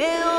Eu